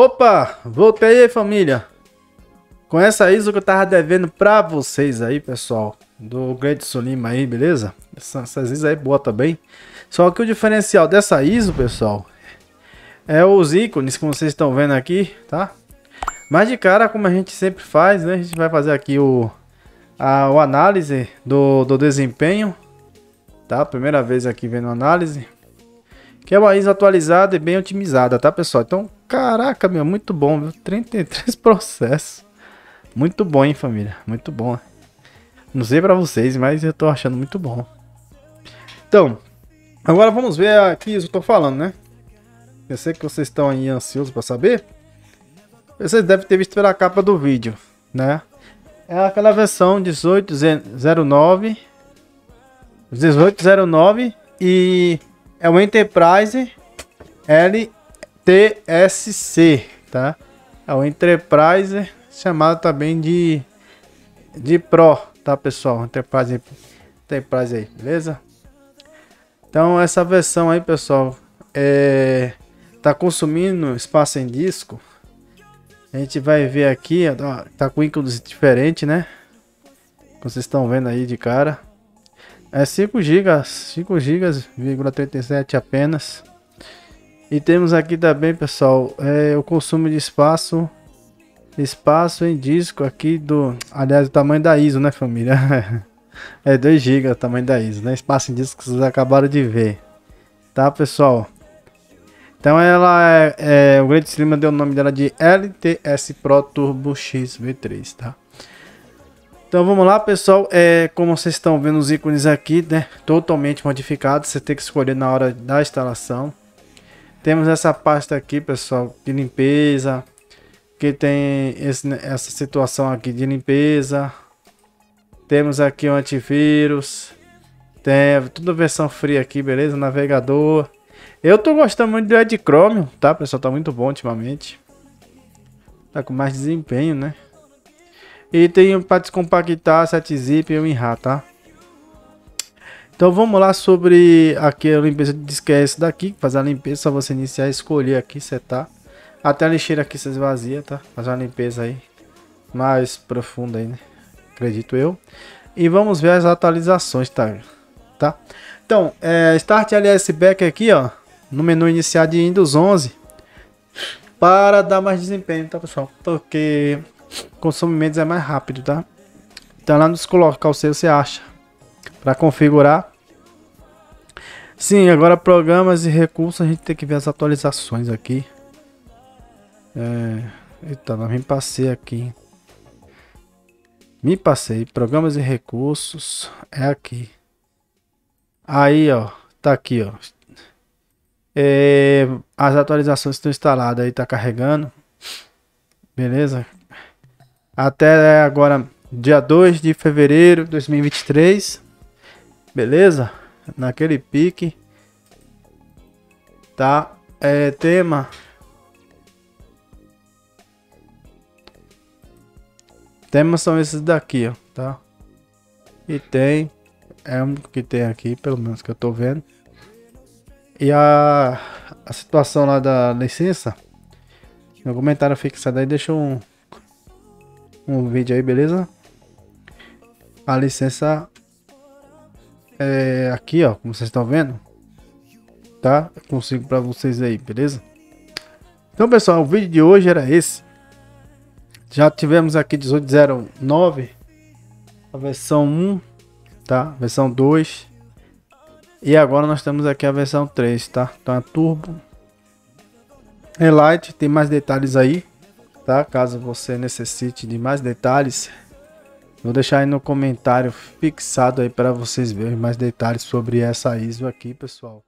Opa, voltei aí família. Com essa ISO que eu tava devendo pra vocês aí, pessoal. Do Great Solima aí, beleza? Essa, essas ISO aí boa também. Só que o diferencial dessa ISO, pessoal, é os ícones que vocês estão vendo aqui, tá? Mas de cara, como a gente sempre faz, né? A gente vai fazer aqui o, a o análise do, do desempenho, tá? Primeira vez aqui vendo análise. Que é uma ISO atualizada e bem otimizada, tá, pessoal? Então, caraca, meu, muito bom, viu? 33 processos. Muito bom, hein, família? Muito bom. Não sei pra vocês, mas eu tô achando muito bom. Então, agora vamos ver aqui isso que eu tô falando, né? Eu sei que vocês estão aí ansiosos pra saber. Vocês devem ter visto pela capa do vídeo, né? É aquela versão 1809 1809 e é o Enterprise LTSC, tá? É o Enterprise chamado também de de Pro, tá, pessoal? Enterprise Enterprise aí, beleza? Então essa versão aí, pessoal, é tá consumindo espaço em disco. A gente vai ver aqui, ó, tá com ícones diferentes, né? Como vocês estão vendo aí de cara. É 5 GB, 5 GB, 37 apenas. E temos aqui também, pessoal, é, o consumo de espaço espaço em disco aqui do, aliás, o tamanho da ISO, né, família? é 2 GB o tamanho da ISO, né? Espaço em disco que vocês acabaram de ver. Tá, pessoal? Então ela é, é o Great Slim deu o nome dela de LTS Pro Turbo X V3, tá? Então vamos lá, pessoal. É, como vocês estão vendo os ícones aqui, né? Totalmente modificados. Você tem que escolher na hora da instalação. Temos essa pasta aqui, pessoal, de limpeza. Que tem esse, essa situação aqui de limpeza. Temos aqui o antivírus. Tem tudo versão free aqui, beleza? Navegador. Eu tô gostando muito do Ed Chromium, tá, pessoal? Tá muito bom ultimamente. Tá com mais desempenho, né? E tem para descompactar 7-zip e o WinRAR, tá? Então vamos lá sobre aqui a limpeza de disco é daqui. Fazer a limpeza, só você iniciar, escolher aqui, setar. Até a lixeira aqui se esvazia, tá? Fazer uma limpeza aí mais profunda aí, né? Acredito eu. E vamos ver as atualizações, tá? tá? Então, é, Start LS Back aqui, ó no menu iniciar de Windows 11 para dar mais desempenho, tá pessoal? Porque consome menos é mais rápido, tá? Então lá nos colocar o seu você acha para configurar. Sim, agora programas e recursos a gente tem que ver as atualizações aqui. É, eita, não me passei aqui. Me passei, programas e recursos é aqui. Aí, ó, tá aqui, ó. É, as atualizações estão instaladas aí, tá carregando. Beleza? Até agora, dia 2 de fevereiro de 2023. Beleza? Naquele pique. Tá? É, tema. Temas são esses daqui, ó, tá? E tem. É um que tem aqui, pelo menos que eu tô vendo. E a, a situação lá da licença, no comentário fixado aí, deixa um, um vídeo aí, beleza? A licença é aqui, ó, como vocês estão vendo, tá? Eu consigo para vocês aí, beleza? Então, pessoal, o vídeo de hoje era esse. Já tivemos aqui 1809, a versão 1, tá? Versão 2 e agora nós temos aqui a versão 3, tá? Então a Turbo. É light, tem mais detalhes aí, tá? Caso você necessite de mais detalhes, vou deixar aí no comentário fixado aí para vocês verem mais detalhes sobre essa ISO aqui, pessoal.